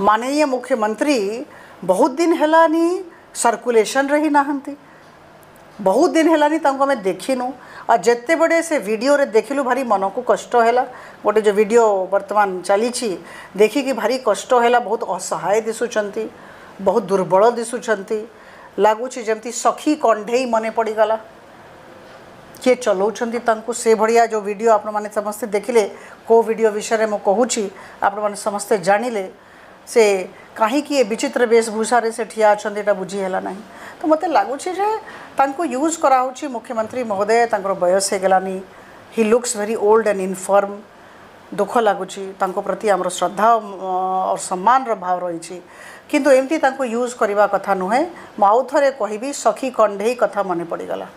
माननीय मुख्यमंत्री, बहुत दिन हेलानी सर्कुलेशन रही नाहंती। बहुत दिन हेलानी तांको देखिनु। आ बड़े से वीडियो रे देखिलु, भारी मन को कष्ट गोटे जो वीडियो वर्तमान चली देखी कि भारी कष्ट बहुत असहाय दिसुचंती, बहुत दुर्बल दिसुचंती। लगुच जमती सखी कंढेई मन पड़गला किए तांको से भड़िया जो वीडियो माने समस्ते देखिले, को वीडियो विषय में कहूची आपण माने समस्ते जानिले। से କାହିଁକି ଏ ବିଚିତ୍ର ବେଶଭୂଷାରେ ସେ ଠିଆ ଅଛନ୍ତି ଏଇଟା ବୁଝି ହେଲା ନାହିଁ ତ ମୋତେ ଲାଗୁଛି ଯେ ତାଙ୍କୁ ୟୁଜ୍ କରାହେଉଛି ମୁଖ୍ୟମନ୍ତ୍ରୀ ମହୋଦୟ ତାଙ୍କର ବୟସ ହେଇଗଲାନି he looks very old and infirm ଦୁଃଖ ଲାଗୁଛି ତାଙ୍କ ପ୍ରତି ଆମର ଶ୍ରଦ୍ଧା ଓ ସମ୍ମାନର ଭାବ ରହିଛି କିନ୍ତୁ ଏମିତି ତାଙ୍କୁ ୟୁଜ୍ କରିବା କଥା ନୁହେଁ ମୁଁ ଆଉ ଥରେ କହିବି ସଖୀ କଣ୍ଢେଇ କଥା ମନେ ପଡ଼ିଗଲା